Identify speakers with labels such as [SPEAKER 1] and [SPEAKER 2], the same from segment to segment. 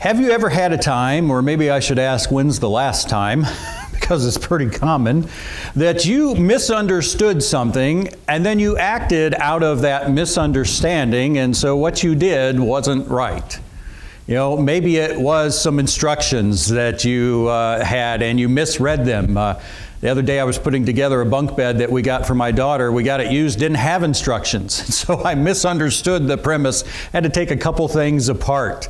[SPEAKER 1] Have you ever had a time, or maybe I should ask, when's the last time? because it's pretty common, that you misunderstood something and then you acted out of that misunderstanding, and so what you did wasn't right. You know, maybe it was some instructions that you uh, had and you misread them. Uh, the other day I was putting together a bunk bed that we got for my daughter. We got it used, didn't have instructions. So I misunderstood the premise, had to take a couple things apart.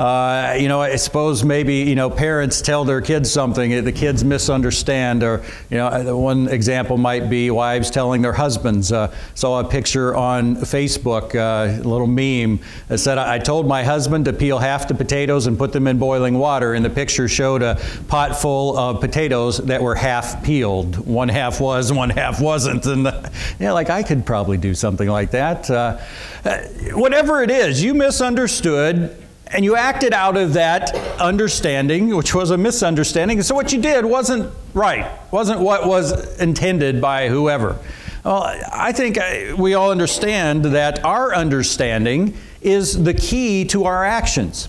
[SPEAKER 1] Uh, you know, I suppose maybe, you know, parents tell their kids something, the kids misunderstand, or, you know, one example might be wives telling their husbands. Uh, saw a picture on Facebook, uh, a little meme that said, I told my husband to peel half the potatoes and put them in boiling water, and the picture showed a pot full of potatoes that were half peeled. One half was, one half wasn't. And, uh, know, like I could probably do something like that. Uh, uh, whatever it is, you misunderstood and you acted out of that understanding, which was a misunderstanding. So what you did wasn't right, wasn't what was intended by whoever. Well, I think uh, we all understand that our understanding is the key to our actions.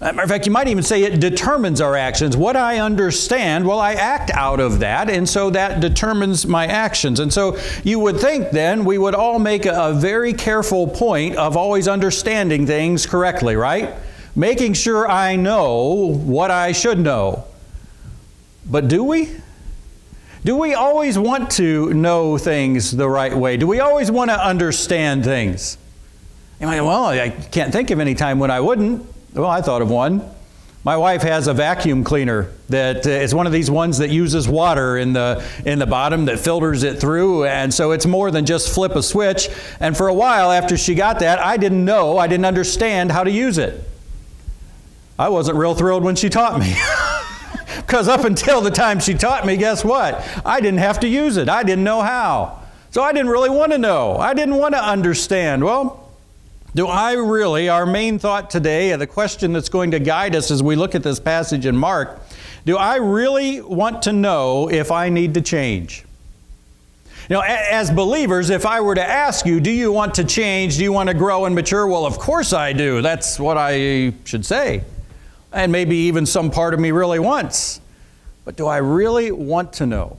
[SPEAKER 1] matter of fact, you might even say it determines our actions. What I understand, well, I act out of that, and so that determines my actions. And so you would think then we would all make a very careful point of always understanding things correctly, right? Making sure I know what I should know. But do we? Do we always want to know things the right way? Do we always want to understand things? You might, well, I can't think of any time when I wouldn't. Well, I thought of one. My wife has a vacuum cleaner that uh, is one of these ones that uses water in the in the bottom that filters it through and so it's more than just flip a switch and for a while after she got that I didn't know I didn't understand how to use it. I wasn't real thrilled when she taught me. Because up until the time she taught me, guess what? I didn't have to use it. I didn't know how. So I didn't really want to know. I didn't want to understand. Well, do I really, our main thought today, the question that's going to guide us as we look at this passage in Mark, do I really want to know if I need to change? You know, as believers, if I were to ask you, do you want to change? Do you want to grow and mature? Well, of course I do. That's what I should say and maybe even some part of me really wants. But do I really want to know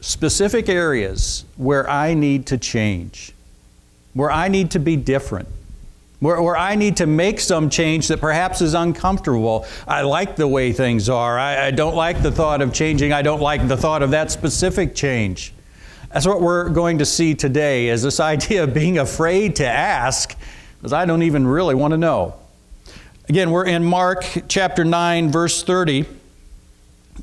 [SPEAKER 1] specific areas where I need to change, where I need to be different? Where, where, I need to make some change that perhaps is uncomfortable. I like the way things are. I, I, don't like the thought of changing. I don't like the thought of that specific change. That's what we're going to see today is this idea of being afraid to ask because I don't even really want to know. Again, we're in Mark chapter 9, verse 30.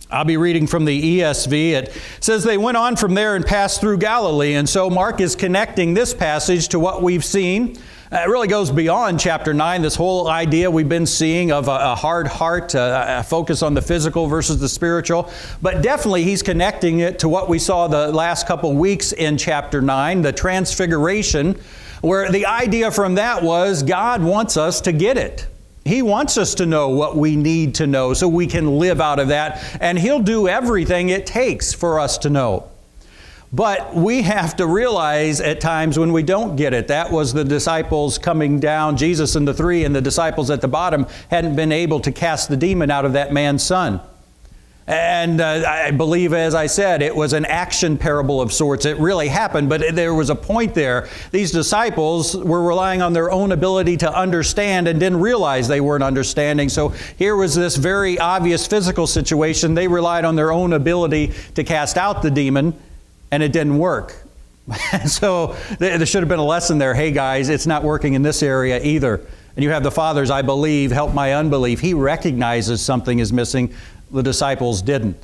[SPEAKER 1] I'll be reading from the ESV. It says, They went on from there and passed through Galilee. And so Mark is connecting this passage to what we've seen. It really goes beyond chapter 9, this whole idea we've been seeing of a, hard heart, a focus on the physical versus the spiritual. But definitely he's connecting it to what we saw the last couple weeks in chapter 9, the transfiguration, where the idea from that was God wants us to get it. He wants us to know what we need to know so we can live out of that, and He'll do everything it takes for us to know. But we have to realize at times when we don't get it. That was the disciples coming down, Jesus and the three, and the disciples at the bottom hadn't been able to cast the demon out of that man's son. And uh, I believe, as I said, it was an action parable of sorts. It really happened, but there was a point there. These disciples were relying on their own ability to understand and didn't realize they weren't understanding. So here was this very obvious physical situation. They relied on their own ability to cast out the demon, and it didn't work. so there should have been a lesson there. Hey, guys, it's not working in this area either. And you have the fathers, I believe, help my unbelief. He recognizes something is missing the disciples didn't.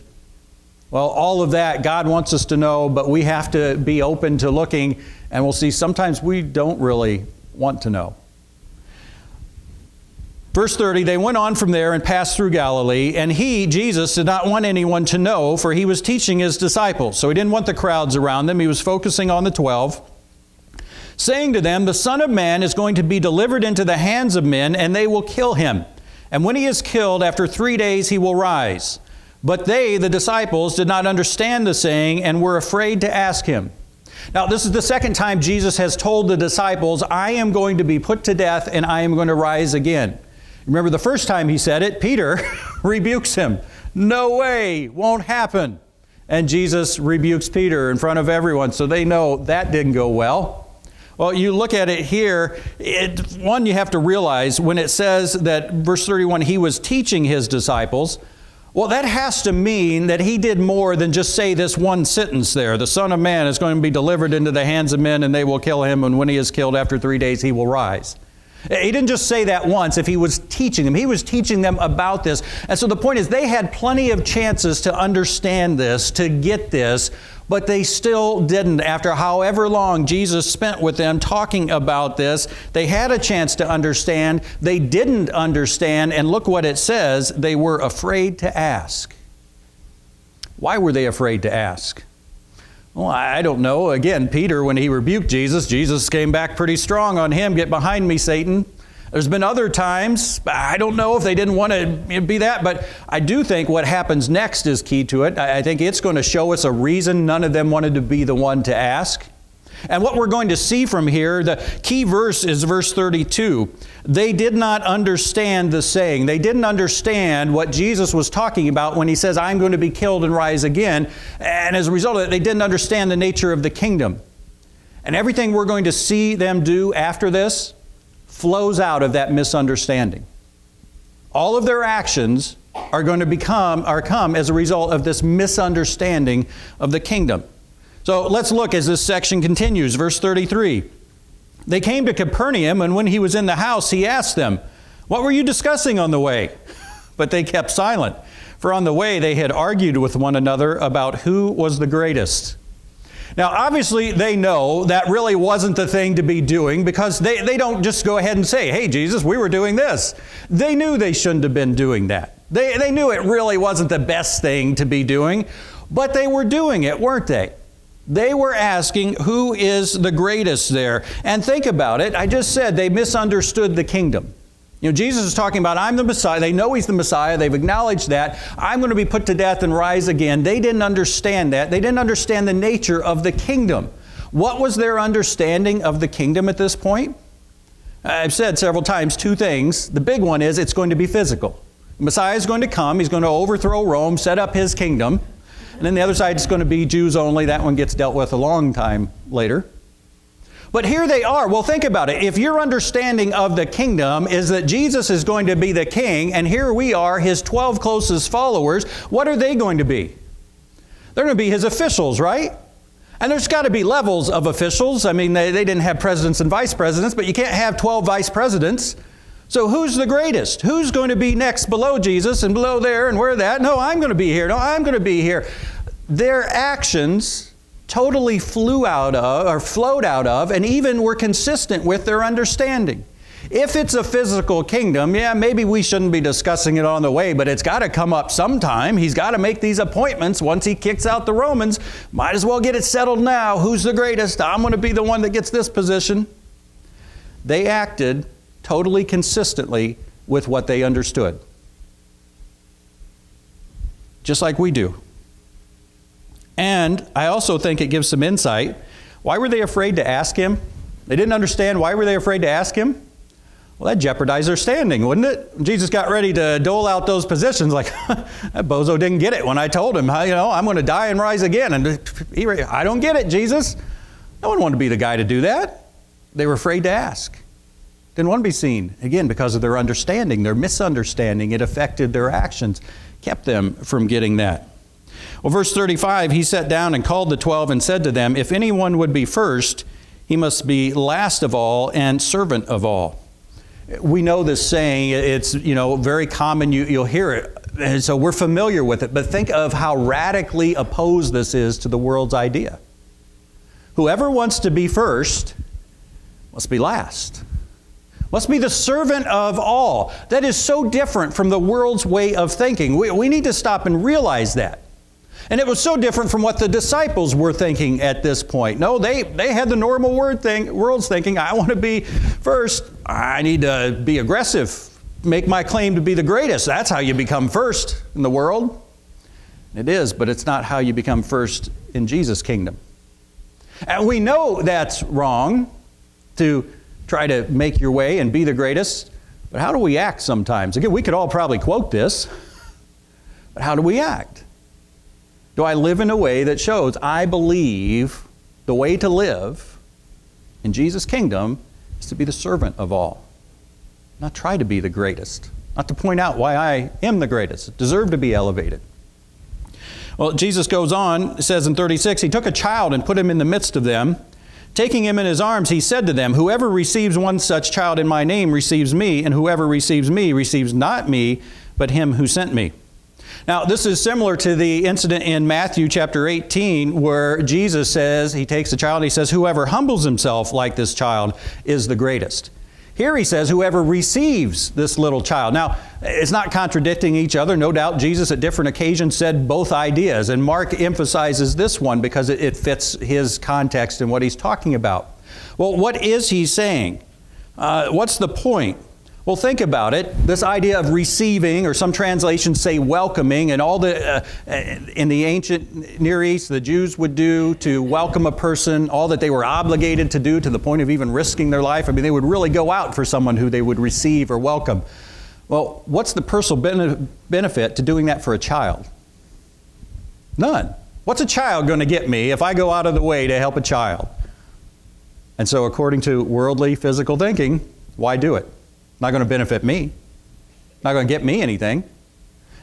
[SPEAKER 1] Well, all of that God wants us to know, but we have to be open to looking, and we'll see sometimes we don't really want to know. Verse 30, they went on from there and passed through Galilee, and he, Jesus, did not want anyone to know, for he was teaching his disciples. So he didn't want the crowds around them. He was focusing on the twelve, saying to them, The Son of Man is going to be delivered into the hands of men, and they will kill him and when he is killed, after three days he will rise. But they, the disciples, did not understand the saying and were afraid to ask him. Now, this is the second time Jesus has told the disciples, I am going to be put to death and I am going to rise again. Remember the first time he said it, Peter rebukes him. No way, won't happen. And Jesus rebukes Peter in front of everyone, so they know that didn't go well. Well, you look at it here, it, one, you have to realize when it says that, verse 31, he was teaching his disciples, well, that has to mean that he did more than just say this one sentence there. The Son of Man is going to be delivered into the hands of men, and they will kill him, and when he is killed after three days, he will rise. He didn't just say that once if he was teaching them. He was teaching them about this. And so the point is, they had plenty of chances to understand this, to get this, but they still didn't. After however long Jesus spent with them talking about this, they had a chance to understand. They didn't understand, and look what it says they were afraid to ask. Why were they afraid to ask? Well, I don't know. Again, Peter, when he rebuked Jesus, Jesus came back pretty strong on him. Get behind me, Satan. There's been other times, I don't know if they didn't want to be that, but I do think what happens next is key to it. I think it's going to show us a reason none of them wanted to be the one to ask. And what we're going to see from here, the key verse is verse 32. They did not understand the saying. They didn't understand what Jesus was talking about when he says, I'm going to be killed and rise again. And as a result of it, they didn't understand the nature of the kingdom. And everything we're going to see them do after this flows out of that misunderstanding. All of their actions are going to become, are come as a result of this misunderstanding of the kingdom. So let's look as this section continues. Verse 33. They came to Capernaum, and when he was in the house, he asked them, What were you discussing on the way? But they kept silent, for on the way they had argued with one another about who was the greatest. Now, obviously, they know that really wasn't the thing to be doing because they, they don't just go ahead and say, Hey, Jesus, we were doing this. They knew they shouldn't have been doing that. They, they knew it really wasn't the best thing to be doing, but they were doing it, weren't they? They were asking who is the greatest there. And think about it. I just said they misunderstood the kingdom. You know, Jesus is talking about, I'm the Messiah. They know He's the Messiah. They've acknowledged that. I'm going to be put to death and rise again. They didn't understand that. They didn't understand the nature of the kingdom. What was their understanding of the kingdom at this point? I've said several times two things. The big one is it's going to be physical. Messiah is going to come. He's going to overthrow Rome, set up His kingdom. And then the other side is going to be Jews only. That one gets dealt with a long time later. But here they are. Well, think about it. If your understanding of the kingdom is that Jesus is going to be the king, and here we are, his 12 closest followers, what are they going to be? They're going to be his officials, right? And there's got to be levels of officials. I mean, they, they didn't have presidents and vice presidents, but you can't have 12 vice presidents. So who's the greatest? Who's going to be next below Jesus and below there and where that? No, I'm going to be here. No, I'm going to be here. Their actions totally flew out of or flowed out of and even were consistent with their understanding. If it's a physical kingdom, yeah, maybe we shouldn't be discussing it on the way, but it's got to come up sometime. He's got to make these appointments once he kicks out the Romans. Might as well get it settled now. Who's the greatest? I'm going to be the one that gets this position. They acted totally consistently with what they understood. Just like we do. And I also think it gives some insight. Why were they afraid to ask him? They didn't understand why were they afraid to ask him? Well, that jeopardized their standing, wouldn't it? Jesus got ready to dole out those positions like, that bozo didn't get it when I told him, you know, I'm going to die and rise again. And he, I don't get it, Jesus. No one wanted to be the guy to do that. They were afraid to ask didn't want to be seen. Again, because of their understanding, their misunderstanding, it affected their actions, kept them from getting that. Well, verse 35, he sat down and called the twelve and said to them, If anyone would be first, he must be last of all and servant of all. We know this saying, it's you know very common, you, you'll hear it, and so we're familiar with it, but think of how radically opposed this is to the world's idea. Whoever wants to be first must be last must be the servant of all. That is so different from the world's way of thinking. We, we need to stop and realize that. And it was so different from what the disciples were thinking at this point. No, they, they had the normal word thing, world's thinking, I want to be first. I need to be aggressive, make my claim to be the greatest. That's how you become first in the world. It is, but it's not how you become first in Jesus' kingdom. And we know that's wrong to try to make your way and be the greatest. But how do we act sometimes? Again, we could all probably quote this, but how do we act? Do I live in a way that shows I believe the way to live in Jesus' kingdom is to be the servant of all, not try to be the greatest, not to point out why I am the greatest, deserve to be elevated. Well, Jesus goes on, says in 36, He took a child and put him in the midst of them. Taking him in his arms, he said to them, Whoever receives one such child in my name receives me, and whoever receives me receives not me, but him who sent me. Now, this is similar to the incident in Matthew chapter 18 where Jesus says, He takes the child and He says, Whoever humbles himself like this child is the greatest. Here he says, Whoever receives this little child. Now, it's not contradicting each other. No doubt Jesus at different occasions said both ideas, and Mark emphasizes this one because it fits his context and what he's talking about. Well, what is he saying? Uh, what's the point? Well, think about it. This idea of receiving, or some translations say welcoming, and all the, uh, in the ancient Near East, the Jews would do to welcome a person, all that they were obligated to do to the point of even risking their life. I mean, they would really go out for someone who they would receive or welcome. Well, what's the personal benefit to doing that for a child? None. What's a child going to get me if I go out of the way to help a child? And so, according to worldly physical thinking, why do it? Not going to benefit me. Not going to get me anything.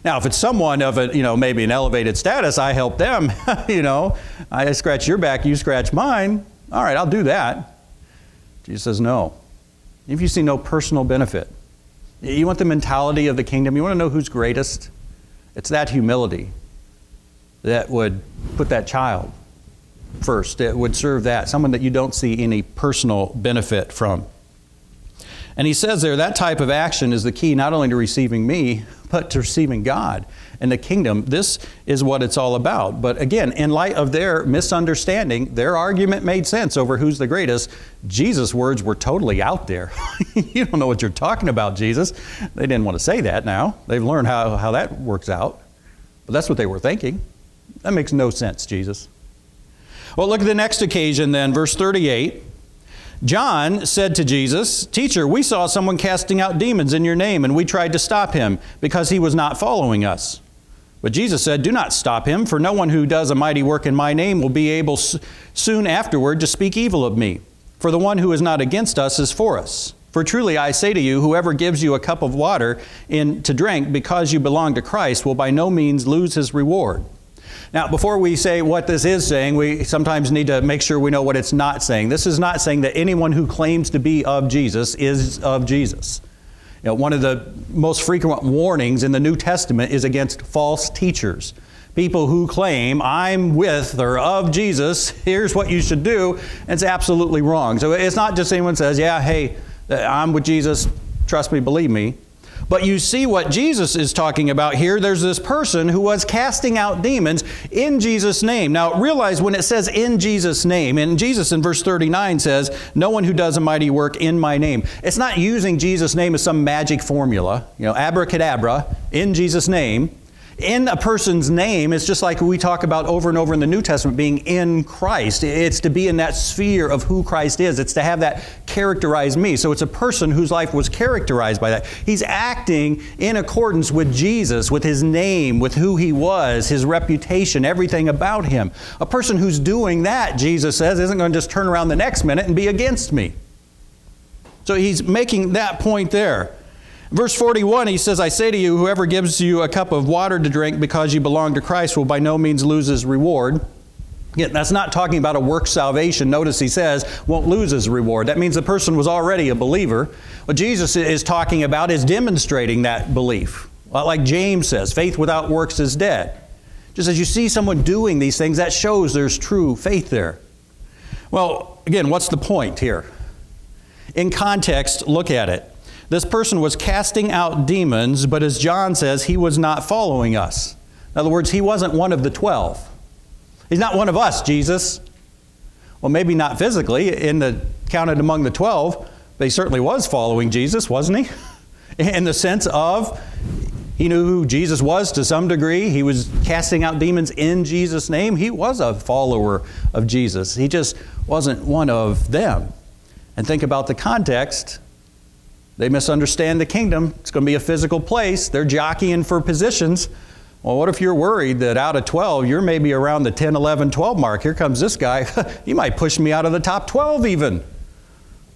[SPEAKER 1] Now, if it's someone of a, you know, maybe an elevated status, I help them, you know, I scratch your back, you scratch mine. All right, I'll do that. Jesus says, no. If you see no personal benefit, you want the mentality of the kingdom, you want to know who's greatest? It's that humility that would put that child first. It would serve that, someone that you don't see any personal benefit from. And he says there that type of action is the key not only to receiving me, but to receiving God and the kingdom. This is what it's all about. But again, in light of their misunderstanding, their argument made sense over who's the greatest. Jesus' words were totally out there. you don't know what you're talking about, Jesus. They didn't want to say that now. They've learned how, how that works out. But that's what they were thinking. That makes no sense, Jesus. Well, look at the next occasion then, verse 38. John said to Jesus, Teacher, we saw someone casting out demons in your name, and we tried to stop him because he was not following us. But Jesus said, Do not stop him, for no one who does a mighty work in my name will be able soon afterward to speak evil of me. For the one who is not against us is for us. For truly I say to you, whoever gives you a cup of water in, to drink because you belong to Christ will by no means lose his reward. Now, before we say what this is saying, we sometimes need to make sure we know what it's not saying. This is not saying that anyone who claims to be of Jesus is of Jesus. You know, one of the most frequent warnings in the New Testament is against false teachers. People who claim, I'm with or of Jesus, here's what you should do, and it's absolutely wrong. So it's not just anyone says, yeah, hey, I'm with Jesus, trust me, believe me. But you see what Jesus is talking about here. There's this person who was casting out demons in Jesus' name. Now, realize when it says in Jesus' name, and Jesus in verse 39 says, No one who does a mighty work in my name. It's not using Jesus' name as some magic formula, you know, abracadabra, in Jesus' name in a person's name is just like we talk about over and over in the New Testament being in Christ. It's to be in that sphere of who Christ is. It's to have that characterize me. So it's a person whose life was characterized by that. He's acting in accordance with Jesus, with his name, with who he was, his reputation, everything about him. A person who's doing that, Jesus says, isn't going to just turn around the next minute and be against me. So he's making that point there. Verse 41, he says, I say to you, whoever gives you a cup of water to drink because you belong to Christ will by no means lose his reward. Again, that's not talking about a work salvation. Notice he says, won't lose his reward. That means the person was already a believer. What Jesus is talking about is demonstrating that belief. Like James says, faith without works is dead. Just as you see someone doing these things, that shows there's true faith there. Well, again, what's the point here? In context, look at it. This person was casting out demons, but as John says, he was not following us. In other words, he wasn't one of the 12. He's not one of us, Jesus. Well, maybe not physically, in the counted among the 12, but he certainly was following Jesus, wasn't he? In the sense of he knew who Jesus was to some degree. He was casting out demons in Jesus' name. He was a follower of Jesus. He just wasn't one of them. And think about the context They misunderstand the kingdom. It's going to be a physical place. They're jockeying for positions. Well, what if you're worried that out of 12, you're maybe around the 10, 11, 12 mark? Here comes this guy. he might push me out of the top 12 even.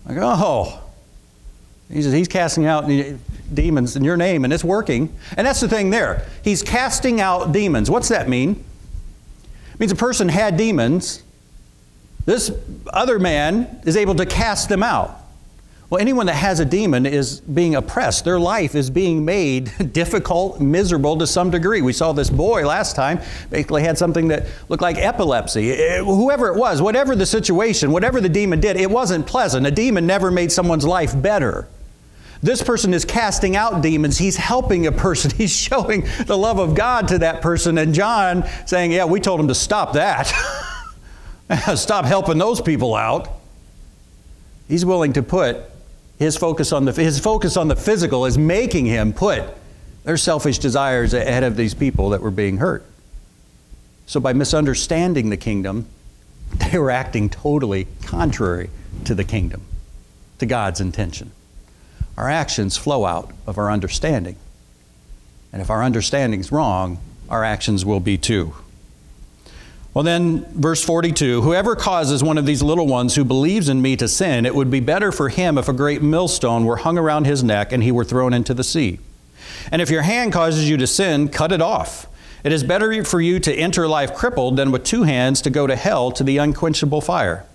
[SPEAKER 1] Like, oh, he's, he's casting out demons in your name and it's working. And that's the thing there. He's casting out demons. What's that mean? It means a person had demons. This other man is able to cast them out. Well, anyone that has a demon is being oppressed. Their life is being made difficult, miserable to some degree. We saw this boy last time basically had something that looked like epilepsy. It, whoever it was, whatever the situation, whatever the demon did, it wasn't pleasant. A demon never made someone's life better. This person is casting out demons. He's helping a person. He's showing the love of God to that person. And John saying, Yeah, we told him to stop that. stop helping those people out. He's willing to put his focus on the, his focus on the physical is making him put their selfish desires ahead of these people that were being hurt. So by misunderstanding the kingdom, they were acting totally contrary to the kingdom, to God's intention. Our actions flow out of our understanding. And if our understanding is wrong, our actions will be too. Well, then, verse 42 Whoever causes one of these little ones who believes in me to sin, it would be better for him if a great millstone were hung around his neck and he were thrown into the sea. And if your hand causes you to sin, cut it off. It is better for you to enter life crippled than with two hands to go to hell to the unquenchable fire.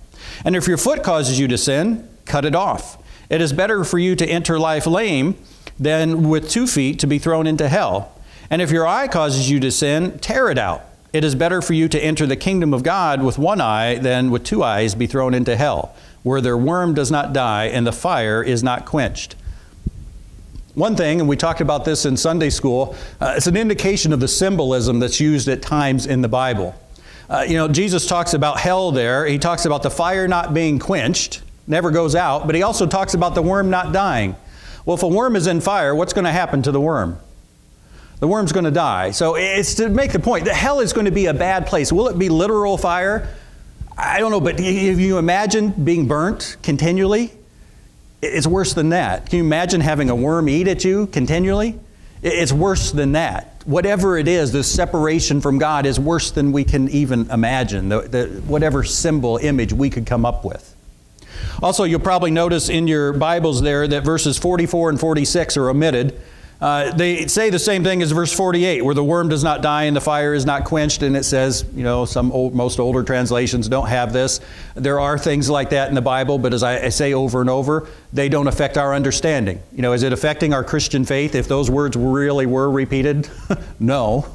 [SPEAKER 1] And if your foot causes you to sin, cut it off. It is better for you to enter life lame than with two feet to be thrown into hell. And if your eye causes you to sin, tear it out. It is better for you to enter the kingdom of God with one eye than with two eyes be thrown into hell, where their worm does not die and the fire is not quenched. One thing, and we talked about this in Sunday school, uh, it's an indication of the symbolism that's used at times in the Bible. Uh, you know, Jesus talks about hell there. He talks about the fire not being quenched, never goes out, but he also talks about the worm not dying. Well, if a worm is in fire, what's going to happen to the worm? The worm's going to die. So it's to make the point that hell is going to be a bad place. Will it be literal fire? I don't know, but if you imagine being burnt continually, it's worse than that. Can you imagine having a worm eat at you continually? It's worse than that. Whatever it is, the separation from God is worse than we can even imagine, the, the, whatever symbol, image we could come up with. Also, you'll probably notice in your Bibles there that verses 44 and 46 are omitted. Uh, they say the same thing as verse 48, where the worm does not die and the fire is not quenched, and it says, you know, some old, most older translations don't have this. There are things like that in the Bible, but as I, I say over and over, they don't affect our understanding. You know, is it affecting our Christian faith if those words really were repeated? no.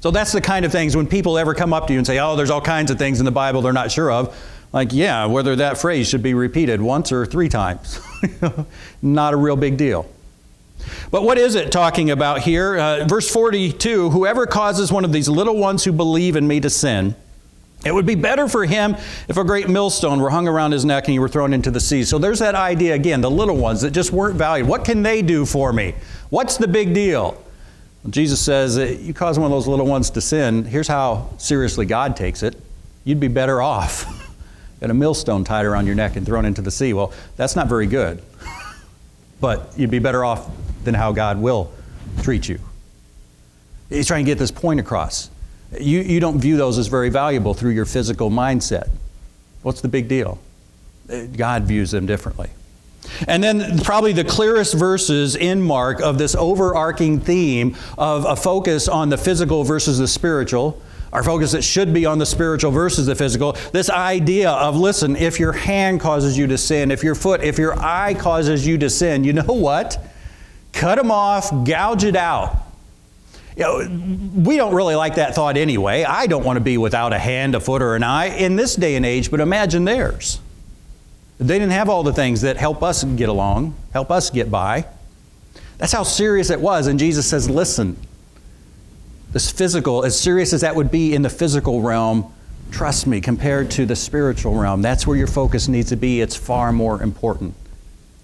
[SPEAKER 1] So that's the kind of things when people ever come up to you and say, oh, there's all kinds of things in the Bible they're not sure of. Like, yeah, whether that phrase should be repeated once or three times. not a real big deal. But what is it talking about here? Uh, verse 42 Whoever causes one of these little ones who believe in me to sin, it would be better for him if a great millstone were hung around his neck and he were thrown into the sea. So there's that idea again, the little ones that just weren't valued. What can they do for me? What's the big deal? Well, Jesus says, You cause one of those little ones to sin, here's how seriously God takes it. You'd be better off than a millstone tied around your neck and thrown into the sea. Well, that's not very good. but you'd be better off than how God will treat you. He's trying to get this point across. You, you don't view those as very valuable through your physical mindset. What's the big deal? God views them differently. And then, probably the clearest verses in Mark of this overarching theme of a focus on the physical versus the spiritual, our focus that should be on the spiritual versus the physical. This idea of listen, if your hand causes you to sin, if your foot, if your eye causes you to sin, you know what? Cut them off, gouge it out. You know, we don't really like that thought anyway. I don't want to be without a hand, a foot, or an eye in this day and age, but imagine theirs. They didn't have all the things that help us get along, help us get by. That's how serious it was. And Jesus says, listen, this physical, as serious as that would be in the physical realm, trust me, compared to the spiritual realm, that's where your focus needs to be. It's far more important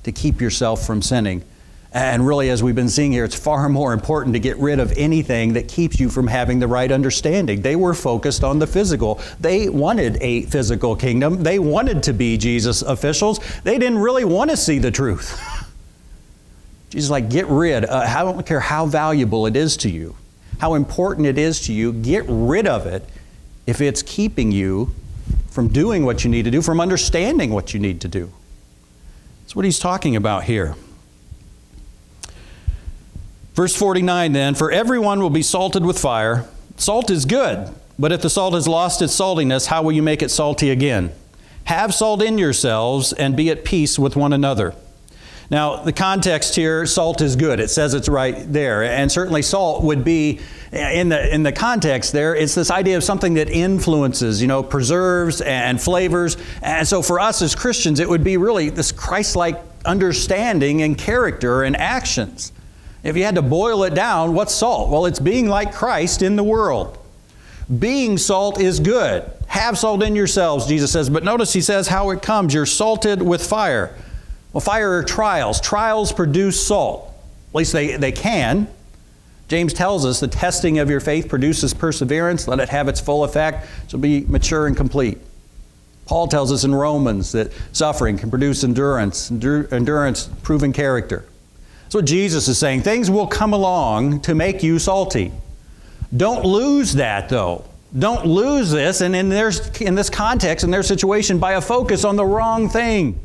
[SPEAKER 1] to keep yourself from sinning and really, as we've been seeing here, it's far more important to get rid of anything that keeps you from having the right understanding. They were focused on the physical. They wanted a physical kingdom. They wanted to be Jesus officials. They didn't really want to see the truth. Jesus like, get rid. Uh, I don't care how valuable it is to you, how important it is to you. Get rid of it if it's keeping you from doing what you need to do, from understanding what you need to do. That's what he's talking about here. Verse 49 then, for everyone will be salted with fire. Salt is good, but if the salt has lost its saltiness, how will you make it salty again? Have salt in yourselves and be at peace with one another. Now, the context here, salt is good. It says it's right there. And certainly salt would be, in the, in the context there, it's this idea of something that influences, you know, preserves and flavors. And so for us as Christians, it would be really this Christ like understanding and character and actions. If you had to boil it down, what's salt? Well, it's being like Christ in the world. Being salt is good. Have salt in yourselves, Jesus says. But notice he says how it comes. You're salted with fire. Well, fire are trials. Trials produce salt. At least they, they can. James tells us the testing of your faith produces perseverance. Let it have its full effect. So be mature and complete. Paul tells us in Romans that suffering can produce endurance, endurance proven character. That's what Jesus is saying. Things will come along to make you salty. Don't lose that, though. Don't lose this, and in, their, in this context, in their situation, by a focus on the wrong thing.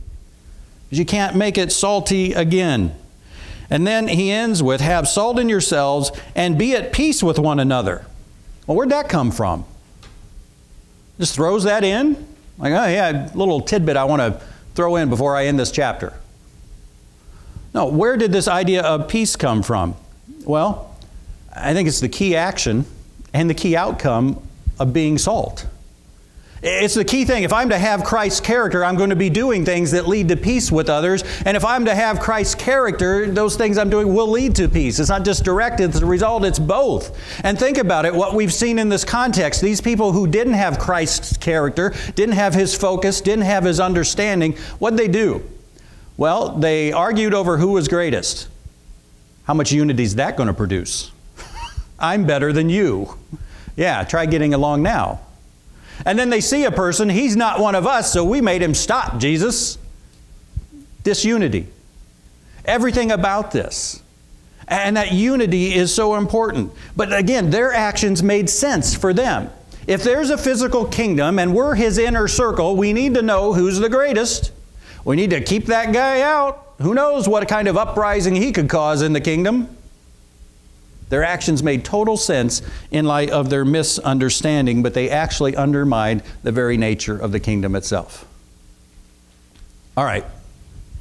[SPEAKER 1] You can't make it salty again. And then he ends with, Have salt in yourselves and be at peace with one another. Well, where'd that come from? Just throws that in? Like, oh, yeah, a little tidbit I want to throw in before I end this chapter. No, where did this idea of peace come from? Well, I think it's the key action and the key outcome of being salt. It's the key thing. If I'm to have Christ's character, I'm going to be doing things that lead to peace with others. And if I'm to have Christ's character, those things I'm doing will lead to peace. It's not just directed, it's the result, it's both. And think about it, what we've seen in this context, these people who didn't have Christ's character, didn't have his focus, didn't have his understanding, what'd they do? Well, they argued over who was greatest. How much unity is that going to produce? I'm better than you. Yeah, try getting along now. And then they see a person, he's not one of us, so we made him stop, Jesus. Disunity. Everything about this. And that unity is so important. But again, their actions made sense for them. If there's a physical kingdom and we're his inner circle, we need to know who's the greatest. We need to keep that guy out. Who knows what kind of uprising he could cause in the kingdom? Their actions made total sense in light of their misunderstanding, but they actually undermined the very nature of the kingdom itself. All right,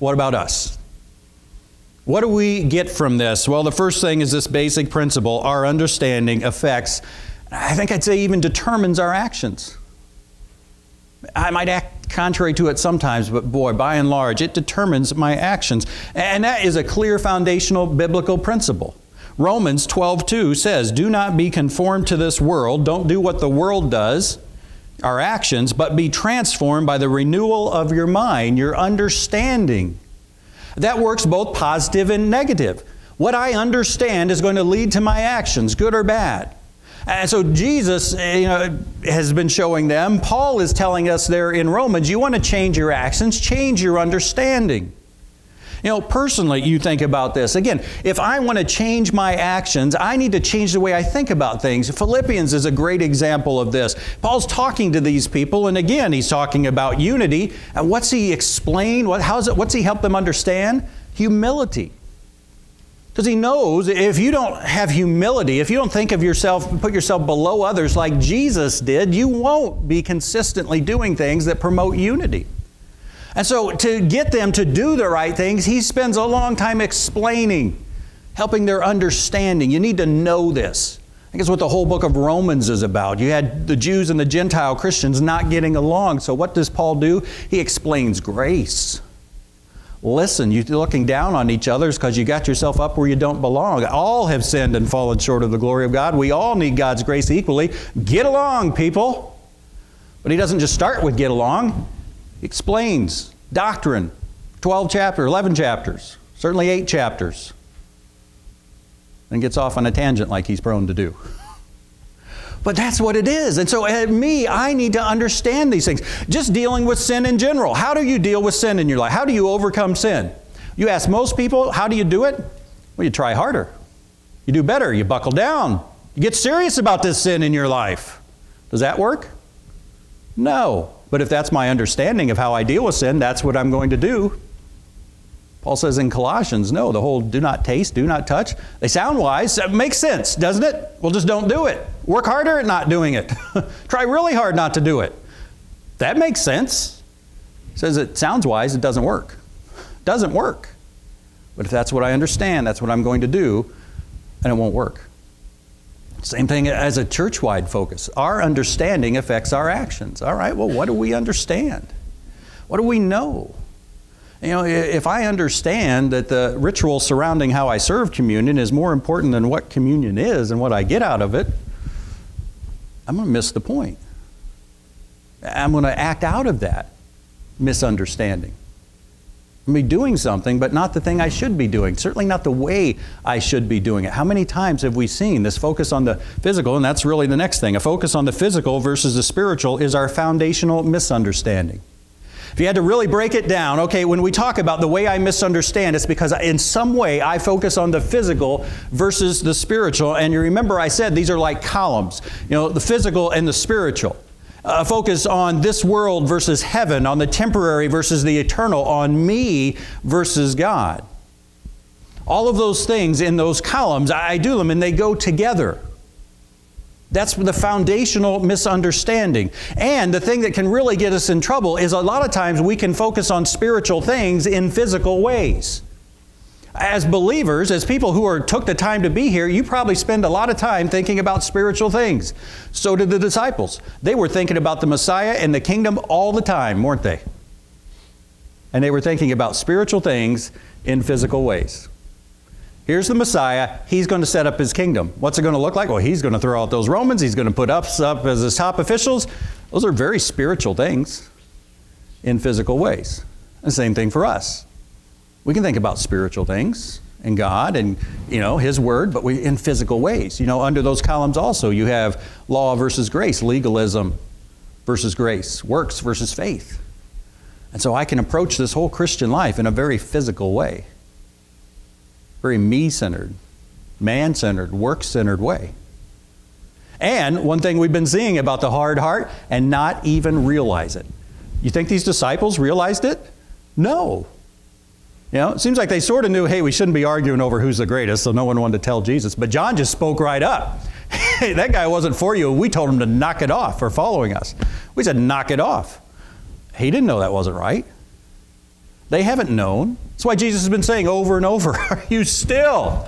[SPEAKER 1] what about us? What do we get from this? Well, the first thing is this basic principle our understanding affects, I think I'd say even determines our actions. I might act contrary to it sometimes, but boy, by and large, it determines my actions. And that is a clear foundational biblical principle. Romans 12:2 says, "Do not be conformed to this world, don't do what the world does, our actions, but be transformed by the renewal of your mind, your understanding." That works both positive and negative. What I understand is going to lead to my actions, good or bad. And so Jesus eh, you know, has been showing them. Paul is telling us there in Romans, you want to change your actions, change your understanding. You know, personally, you think about this. Again, if I want to change my actions, I need to change the way I think about things. Philippians is a great example of this. Paul's talking to these people, and again, he's talking about unity. And what's he explain? What, how's it, what's he help them understand? Humility. Because he knows if you don't have humility, if you don't think of yourself, put yourself below others like Jesus did, you won't be consistently doing things that promote unity. And so, to get them to do the right things, he spends a long time explaining, helping their understanding. You need to know this. I think it's what the whole book of Romans is about. You had the Jews and the Gentile Christians not getting along. So, what does Paul do? He explains grace. Listen, you're looking down on each other because you got yourself up where you don't belong. All have sinned and fallen short of the glory of God. We all need God's grace equally. Get along, people. But he doesn't just start with get along explains doctrine, 12 chapters, 11 chapters, certainly 8 chapters, and gets off on a tangent like he's prone to do. But that's what it is. And so, at me, I need to understand these things. Just dealing with sin in general. How do you deal with sin in your life? How do you overcome sin? You ask most people, how do you do it? Well, you try harder. You do better. You buckle down. You get serious about this sin in your life. Does that work? No. But if that's my understanding of how I deal with sin, that's what I'm going to do. Paul says in Colossians, no, the whole do not taste, do not touch. They sound wise. It makes sense, doesn't it? Well, just don't do it. Work harder at not doing it. Try really hard not to do it. That makes sense. says it sounds wise, it doesn't work. It Doesn't work. But if that's what I understand, that's what I'm going to do, and it won't work. Same thing as a church wide focus. Our understanding affects our actions. All right, well, what do we understand? What do we know? You know, if I understand that the ritual surrounding how I serve communion is more important than what communion is and what I get out of it, I'm going to miss the point. I'm going to act out of that misunderstanding. I'm be doing something, but not the thing I should be doing. Certainly not the way I should be doing it. How many times have we seen this focus on the physical? And that's really the next thing. A focus on the physical versus the spiritual is our foundational misunderstanding. If you had to really break it down, okay, when we talk about the way I misunderstand, it's because in some way I focus on the physical versus the spiritual. And you remember I said these are like columns, you know, the physical and the spiritual. A focus on this world versus heaven, on the temporary versus the eternal, on me versus God. All of those things in those columns, I do them and they go together. That's the foundational misunderstanding. And the thing that can really get us in trouble is a lot of times we can focus on spiritual things in physical ways. As believers, as people who are, took the time to be here, you probably spend a lot of time thinking about spiritual things. So did the disciples. They were thinking about the Messiah and the kingdom all the time, weren't they? And they were thinking about spiritual things in physical ways. Here's the Messiah. He's going to set up his kingdom. What's it going to look like? Well, he's going to throw out those Romans. He's going to put us up as his top officials. Those are very spiritual things in physical ways. The same thing for us. We can think about spiritual things and God and you know His Word, but we in physical ways. You know, under those columns also you have law versus grace, legalism versus grace, works versus faith. And so I can approach this whole Christian life in a very physical way very me centered, man centered, work centered way. And one thing we've been seeing about the hard heart and not even realize it. You think these disciples realized it? No. You know, it seems like they sort of knew, hey, we shouldn't be arguing over who's the greatest, so no one wanted to tell Jesus. But John just spoke right up. Hey, that guy wasn't for you. We told him to knock it off for following us. We said, knock it off. He didn't know that wasn't right. They haven't known. That's why Jesus has been saying over and over, Are you still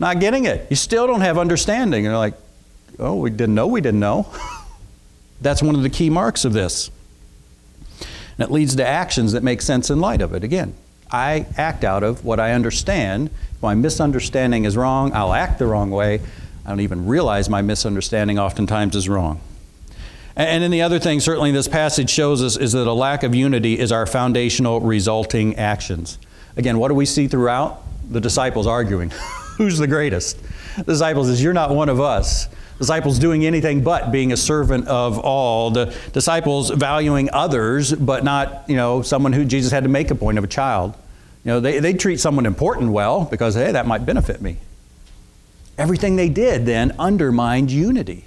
[SPEAKER 1] not getting it? You still don't have understanding. And they're like, Oh, we didn't know, we didn't know. That's one of the key marks of this. And it leads to actions that make sense in light of it. Again, I act out of what I understand. If my misunderstanding is wrong, I'll act the wrong way. I don't even realize my misunderstanding oftentimes is wrong. And then the other thing, certainly, this passage shows us is that a lack of unity is our foundational resulting actions. Again, what do we see throughout? The disciples arguing. Who's the greatest? The disciples is, You're not one of us. Disciples doing anything but being a servant of all. The disciples valuing others, but not, you know, someone who Jesus had to make a point of a child. You know, they, they treat someone important well because, hey, that might benefit me. Everything they did then undermined unity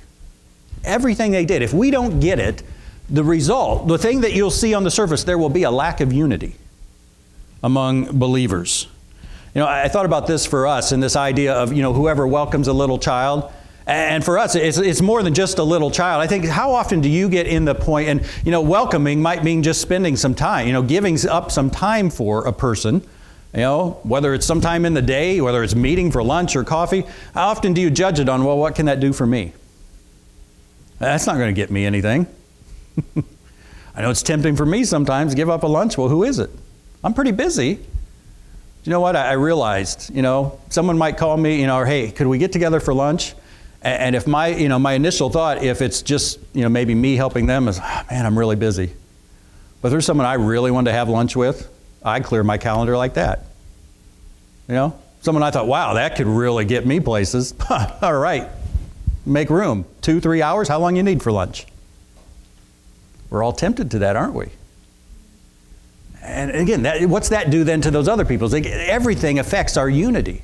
[SPEAKER 1] everything they did. If we don't get it, the result, the thing that you'll see on the surface, there will be a lack of unity among believers. You know, I thought about this for us and this idea of, you know, whoever welcomes a little child. And for us, it's, it's more than just a little child. I think, how often do you get in the point, and, you know, welcoming might mean just spending some time, you know, giving up some time for a person, you know, whether it's sometime in the day, whether it's meeting for lunch or coffee. How often do you judge it on, well, what can that do for me? That's not going to get me anything. I know it's tempting for me sometimes to give up a lunch. Well, who is it? I'm pretty busy. You know what? I, realized, you know, someone might call me, you know, or hey, could we get together for lunch? And if my, you know, my initial thought, if it's just, you know, maybe me helping them is, oh, man, I'm really busy. But there's someone I really want to have lunch with, I clear my calendar like that. You know, someone I thought, wow, that could really get me places. All right, make room. Two, three hours, how long you need for lunch? We're all tempted to that, aren't we? And again, that, what's that do then to those other people? Like, everything affects our unity.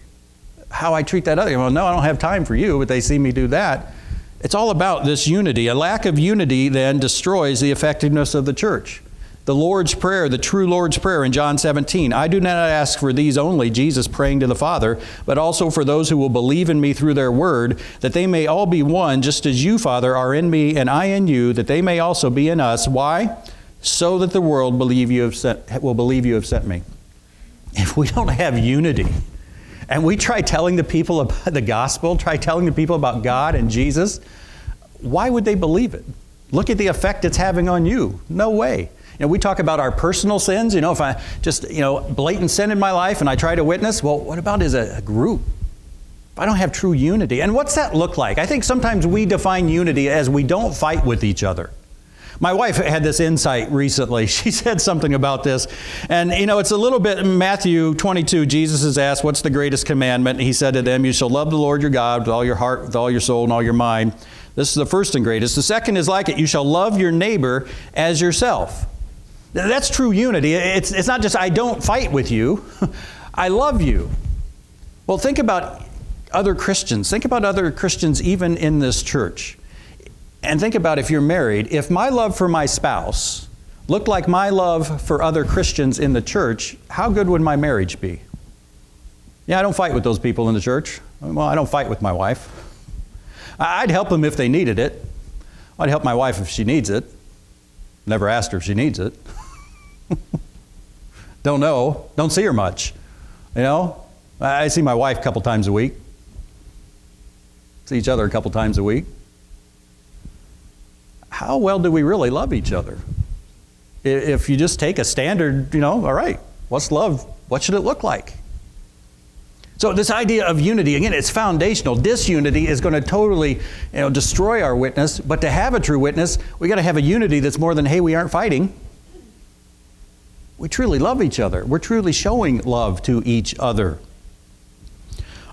[SPEAKER 1] How I treat that other, well, no, I don't have time for you, but they see me do that. It's all about this unity. A lack of unity then destroys the effectiveness of the church. The Lord's Prayer, the true Lord's Prayer in John 17 I do not ask for these only, Jesus praying to the Father, but also for those who will believe in me through their word, that they may all be one, just as you, Father, are in me and I in you, that they may also be in us. Why? So that the world believe you have sent, will believe you have sent me. If we don't have unity, and we try telling the people about the gospel, try telling the people about God and Jesus, why would they believe it? Look at the effect it's having on you. No way. You know, we talk about our personal sins. You know, if I just, you know, blatant sin in my life and I try to witness, well, what about as a, group? If I don't have true unity. And what's that look like? I think sometimes we define unity as we don't fight with each other. My wife had this insight recently. She said something about this. And, you know, it's a little bit Matthew 22. Jesus is asked, What's the greatest commandment? He said to them, You shall love the Lord your God with all your heart, with all your soul, and all your mind. This is the first and greatest. The second is like it. You shall love your neighbor as yourself. That's true unity. It's, it's not just I don't fight with you, I love you. Well, think about other Christians. Think about other Christians even in this church. And think about if you're married, if my love for my spouse looked like my love for other Christians in the church, how good would my marriage be? Yeah, I don't fight with those people in the church. Well, I don't fight with my wife. I'd help them if they needed it. I'd help my wife if she needs it. Never asked her if she needs it. Don't know. Don't see her much. You know, I see my wife a couple times a week. See each other a couple times a week. How well do we really love each other? If you just take a standard, you know, all right, what's love? What should it look like? So this idea of unity, again, it's foundational. Disunity is going to totally you know, destroy our witness. But to have a true witness, we got to have a unity that's more than, hey, we aren't fighting we truly love each other. We're truly showing love to each other.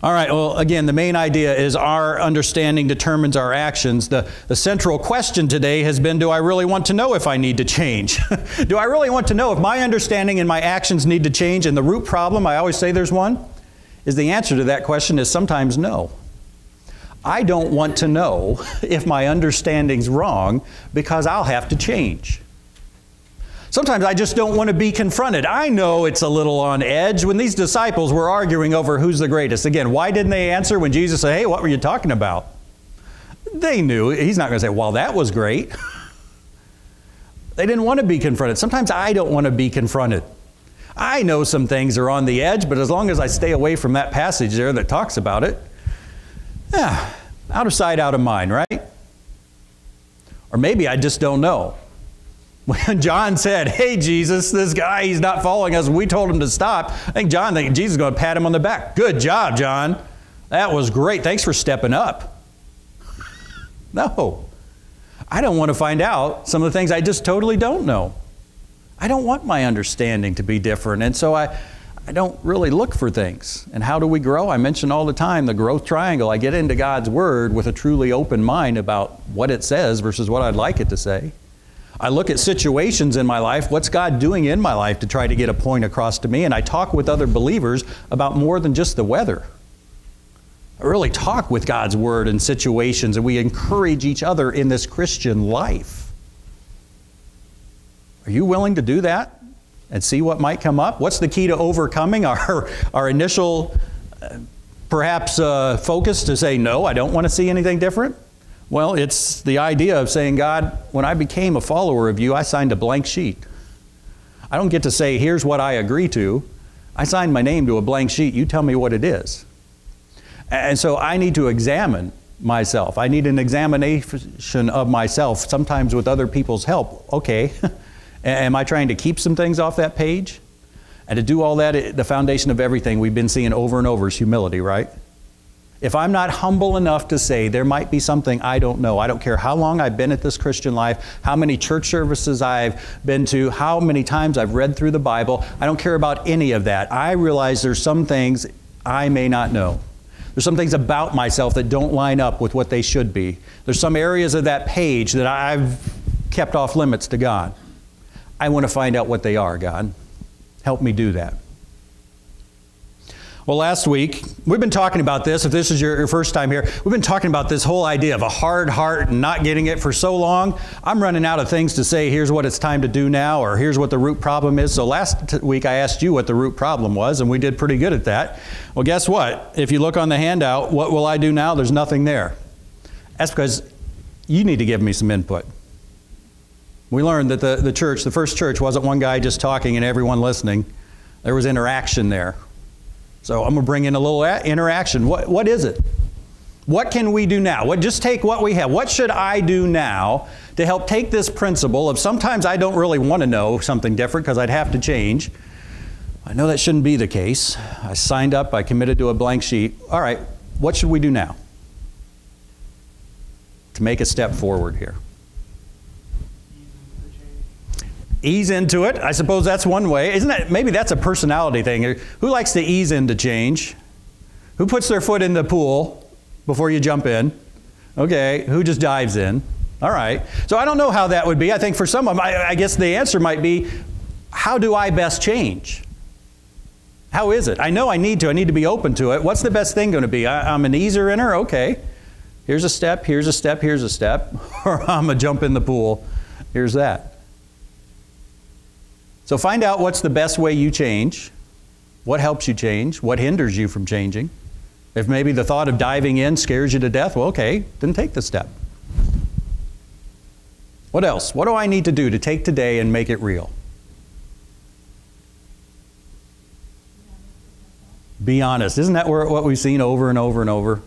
[SPEAKER 1] All right, well, again, the main idea is our understanding determines our actions. The, the central question today has been do I really want to know if I need to change? do I really want to know if my understanding and my actions need to change? And the root problem, I always say there's one, is the answer to that question is sometimes no. I don't want to know if my understanding's wrong because I'll have to change. Sometimes I just don't want to be confronted. I know it's a little on edge. When these disciples were arguing over who's the greatest, again, why didn't they answer when Jesus said, Hey, what were you talking about? They knew. He's not going to say, Well, that was great. they didn't want to be confronted. Sometimes I don't want to be confronted. I know some things are on the edge, but as long as I stay away from that passage there that talks about it, yeah, out of sight, out of mind, right? Or maybe I just don't know. When John said, Hey, Jesus, this guy, he's not following us, we told him to stop, I think John thinks Jesus is going to pat him on the back. Good job, John. That was great. Thanks for stepping up. no. I don't want to find out some of the things I just totally don't know. I don't want my understanding to be different. And so I, I don't really look for things. And how do we grow? I mention all the time the growth triangle. I get into God's Word with a truly open mind about what it says versus what I'd like it to say. I look at situations in my life, what's God doing in my life to try to get a point across to me, and I talk with other believers about more than just the weather. I really talk with God's Word in situations, and we encourage each other in this Christian life. Are you willing to do that and see what might come up? What's the key to overcoming our, our initial, uh, perhaps, uh, focus to say, no, I don't want to see anything different? Well, it's the idea of saying, God, when I became a follower of you, I signed a blank sheet. I don't get to say, here's what I agree to. I signed my name to a blank sheet. You tell me what it is. And so I need to examine myself. I need an examination of myself, sometimes with other people's help. Okay, am I trying to keep some things off that page? And to do all that, the foundation of everything we've been seeing over and over is humility, right? If I'm not humble enough to say there might be something I don't know, I don't care how long I've been at this Christian life, how many church services I've been to, how many times I've read through the Bible, I don't care about any of that. I realize there's some things I may not know. There's some things about myself that don't line up with what they should be. There's some areas of that page that I've kept off limits to God. I want to find out what they are, God. Help me do that. Well, last week, we've been talking about this. If this is your, first time here, we've been talking about this whole idea of a hard heart and not getting it for so long. I'm running out of things to say, here's what it's time to do now, or here's what the root problem is. So last week, I asked you what the root problem was, and we did pretty good at that. Well, guess what? If you look on the handout, what will I do now? There's nothing there. That's because you need to give me some input. We learned that the, the church, the first church, wasn't one guy just talking and everyone listening. There was interaction there. So I'm going to bring in a little interaction. What, what is it? What can we do now? What, just take what we have. What should I do now to help take this principle of sometimes I don't really want to know something different because I'd have to change. I know that shouldn't be the case. I signed up, I committed to a blank sheet. All right, what should we do now to make a step forward here? Ease into it. I suppose that's one way. Isn't that maybe that's a personality thing? Who likes to ease into change? Who puts their foot in the pool before you jump in? Okay, who just dives in? All right. So I don't know how that would be. I think for some of them, I, I guess the answer might be how do I best change? How is it? I know I need to. I need to be open to it. What's the best thing going to be? I, am an easer inner? Okay. Here's a step, here's a step, here's a step. or I'm a jump in the pool. Here's that. So find out what's the best way you change, what helps you change, what hinders you from changing. If maybe the thought of diving in scares you to death, well, okay, then take the step. What else? What do I need to do to take today and make it real? Be honest. Isn't that what we've seen over and over and over?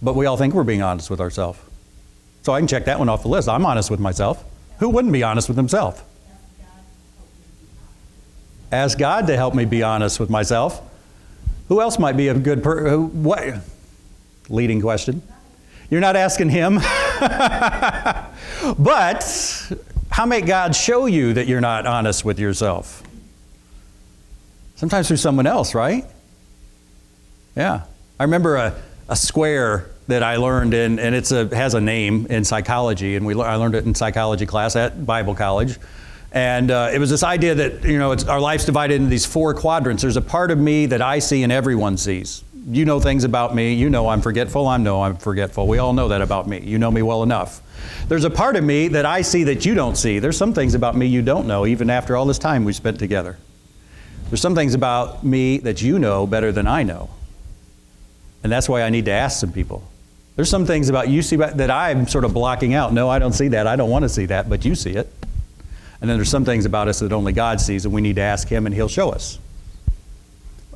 [SPEAKER 1] But we all think we're being honest with ourselves. So I can check that one off the list. I'm honest with myself. Who wouldn't be honest with himself? Ask God to help me be honest with myself. Who else might be a good person? What? Leading question. You're not asking him. but how may God show you that you're not honest with yourself? Sometimes through someone else, right? Yeah. I remember a, a square that I learned in, and it's a, has a name in psychology, and we, I learned it in psychology class at Bible college. And uh, it was this idea that, you know, our life's divided into these four quadrants. There's a part of me that I see and everyone sees. You know things about me. You know I'm forgetful. I know I'm forgetful. We all know that about me. You know me well enough. There's a part of me that I see that you don't see. There's some things about me you don't know, even after all this time we've spent together. There's some things about me that you know better than I know. And that's why I need to ask some people. There's some things about you see that I'm sort of blocking out. No, I don't see that. I don't want to see that, but you see it. And then there's some things about us that only God sees, and we need to ask Him, and He'll show us.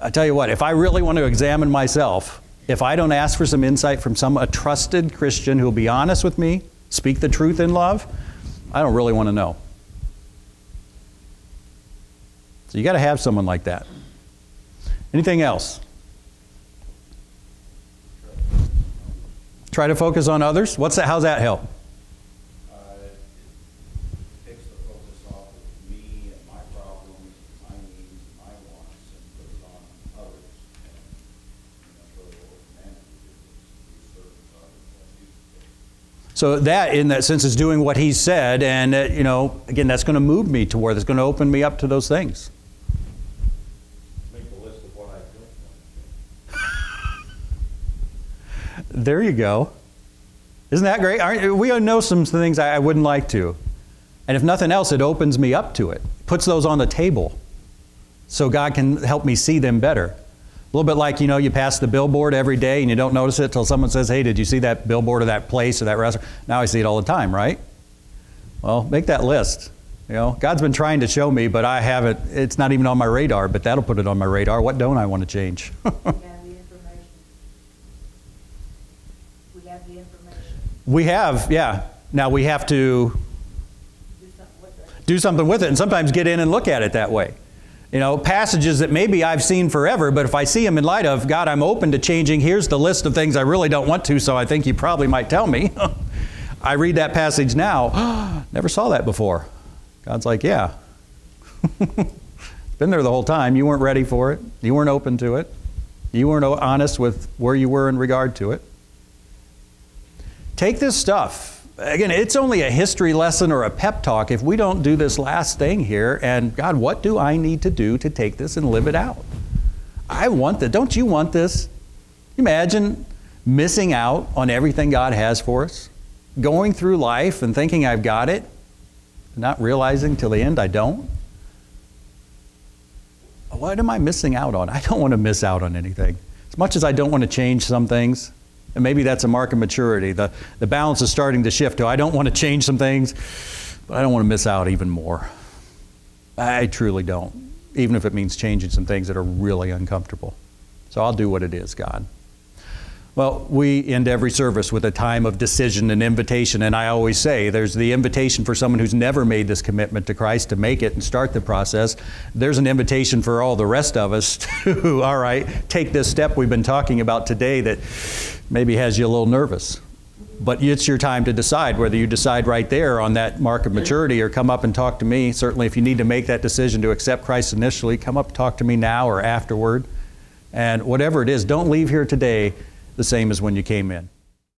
[SPEAKER 1] I tell you what, if I really want to examine myself, if I don't ask for some insight from some a trusted Christian who'll be honest with me, speak the truth in love, I don't really want to know. So you got to have someone like that. Anything else? Try to focus on others. What's that? How's that help? So that, in that sense, is doing what he said, and uh, you know, again, that's going to move me to where that's going to open me up to those things. there you go. Isn't that great? Aren't, we know some things I, I wouldn't like to, and if nothing else, it opens me up to it. Puts those on the table, so God can help me see them better. A little bit like, you know, you pass the billboard every day and you don't notice it until someone says, hey, did you see that billboard of that place or that restaurant? Now I see it all the time, right? Well, make that list. You know, God's been trying to show me, but I haven't. It's not even on my radar, but that'll put it on my radar. What don't I want to change? we have the information. We have the information. We have, yeah. Now we have to do something, do something with it and sometimes get in and look at it that way. You know, passages that maybe I've seen forever, but if I see them in light of, God, I'm open to changing, here's the list of things I really don't want to, so I think you probably might tell me. I read that passage now, never saw that before. God's like, yeah. Been there the whole time. You weren't ready for it. You weren't open to it. You weren't honest with where you were in regard to it. Take this stuff again, it's only a history lesson or a pep talk if we don't do this last thing here. And God, what do I need to do to take this and live it out? I want that. Don't you want this? Imagine missing out on everything God has for us, going through life and thinking I've got it, not realizing till the end I don't. What am I missing out on? I don't want to miss out on anything. As much as I don't want to change some things, and maybe that's a mark of maturity. The, the balance is starting to shift to I don't want to change some things, but I don't want to miss out even more. I truly don't, even if it means changing some things that are really uncomfortable. So I'll do what it is, God. Well, we end every service with a time of decision and invitation. And I always say there's the invitation for someone who's never made this commitment to Christ to make it and start the process. There's an invitation for all the rest of us to, all right, take this step we've been talking about today that maybe has you a little nervous. But it's your time to decide whether you decide right there on that mark of maturity or come up and talk to me. Certainly, if you need to make that decision to accept Christ initially, come up and talk to me now or afterward. And whatever it is, don't leave here today the same as when you came in.